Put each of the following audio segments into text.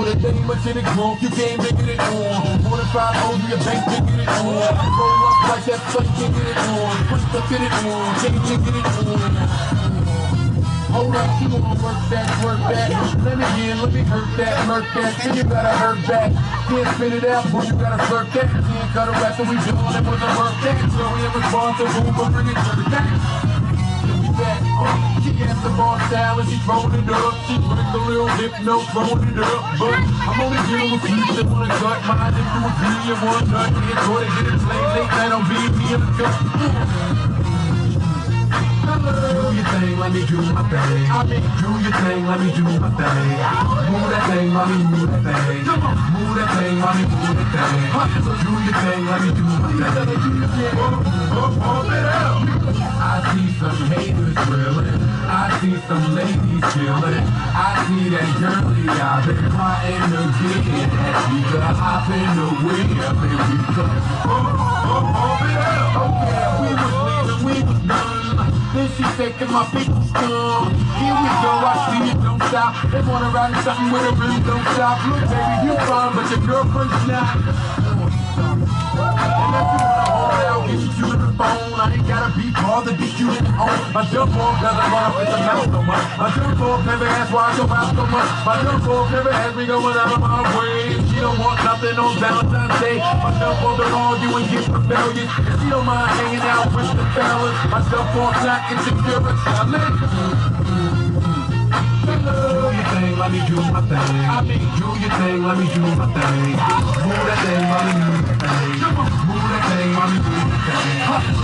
Put a day much in it grown, you can't make it on. Than five in your bank, can't get it on. Roll up like that, so you can't get it on. Put the fit it on, can't get it on. Hold up, you wanna work that, work that. Let me in, let me hurt that, hurt that. Then you gotta hurt back. Can't spit it out, boy, you gotta flirt that. Can't cut a rap, so we doing it with the work that. So we to boom, but bring it to the back. Back. Uh, she has the bar style and she throwing it up. She break a little hip note, throwing it up. But I'm only dealing with people that wanna cut mine if you agree and one nut. It's gonna get it late, late night on me in the cut. Do your thing, let me do my thing. Do your thing, let me do my thing. Move that thing, mommy, move that thing. Move that thing, mommy, move that thing. So do your thing, let me do my thing. Pump, it up. I see some haters drilling. I see some ladies chilling. I see that girlie I've been trying to get. She could hop in the we could pump, it. Oh yeah, we was Then she taking my people scum. Here we go, I see it, don't stop. They wanna ride in something with a rim, don't stop. Look, baby, you fine, but your girlfriend's not. And if you wanna hold get you phone. I ain't gotta be get you in the home. My jump off doesn't run in the mouth so much. My jump off never asks why I go out so much. My jump off never has me going out of my way. She don't want nothing on Valentine's Day. My jump off don't argue and get rebellious. And she don't mind hanging out with the fellas. My jump off not insecure and silent. Let me do my thing. I mean, do your thing, let me do my thing. Move that thing, that thing. Move that thing, move that. Thing, let me do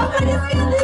Аплодисменты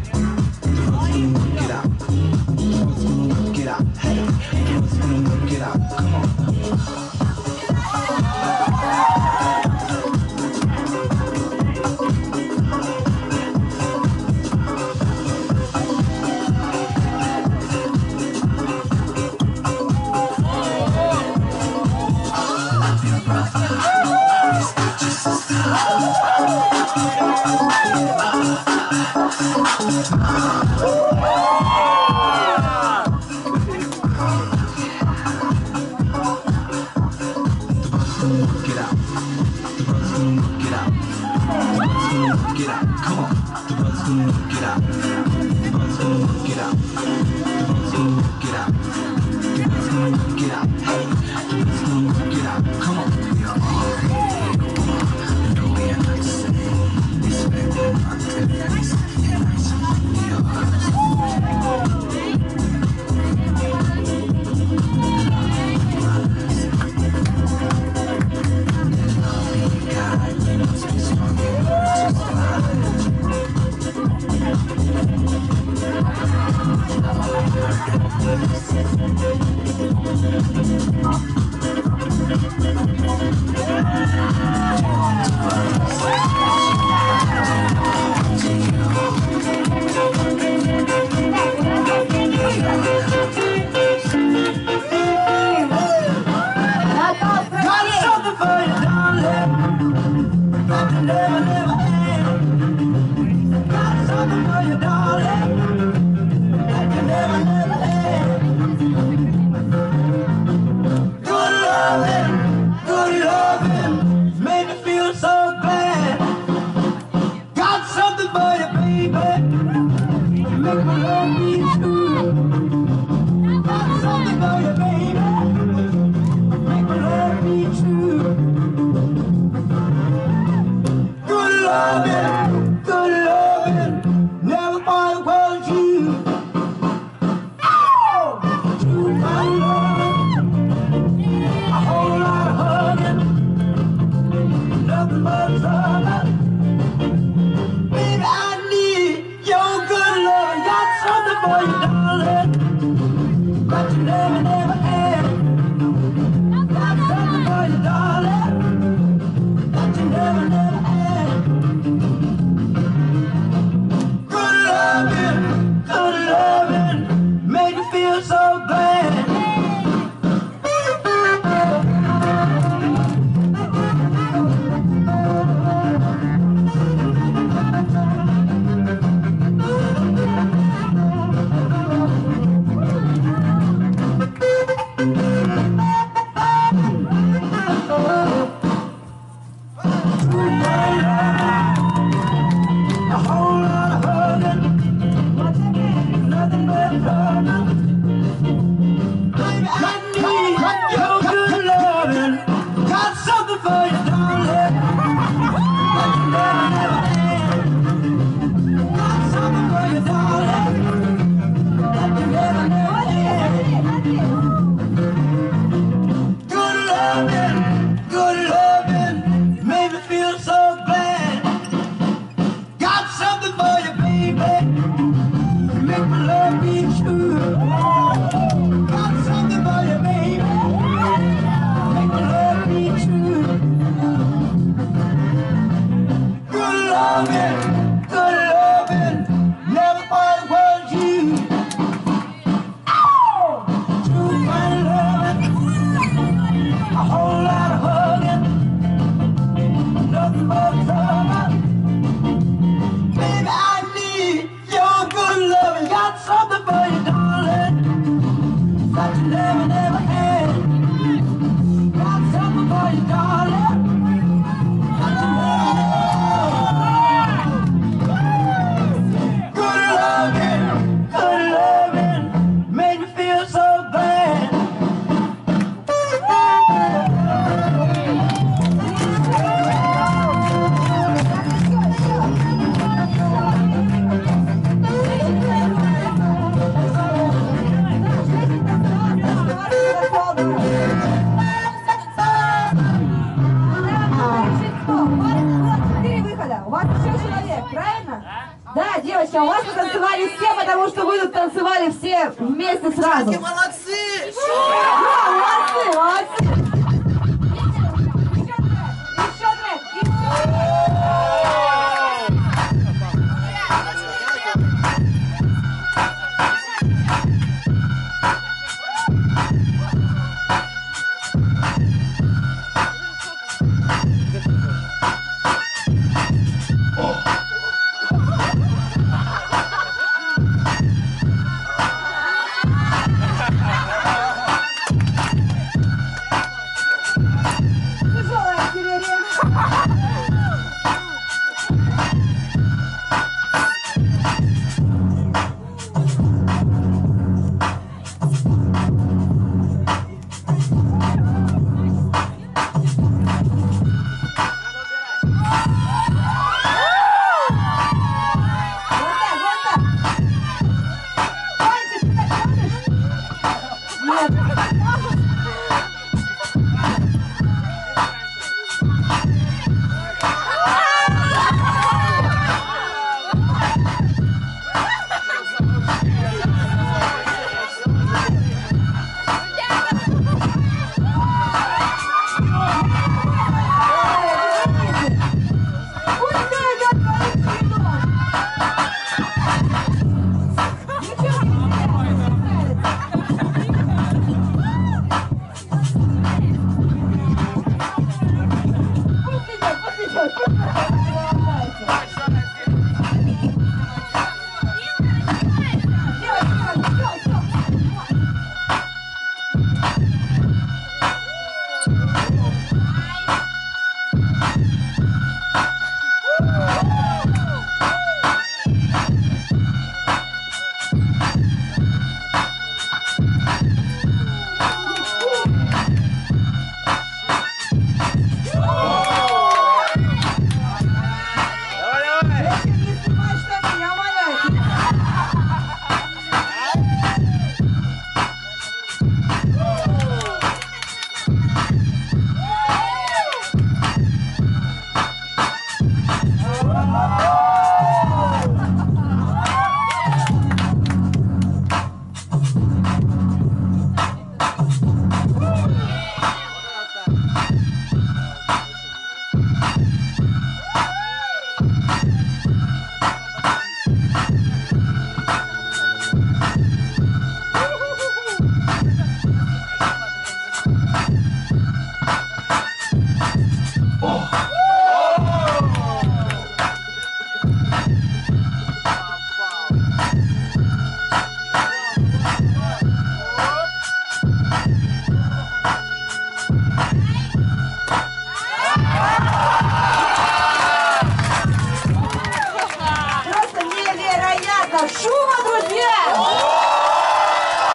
Yeah. Thank you. танцевали все вместе сразу. Молодцы! Молодцы, молодцы!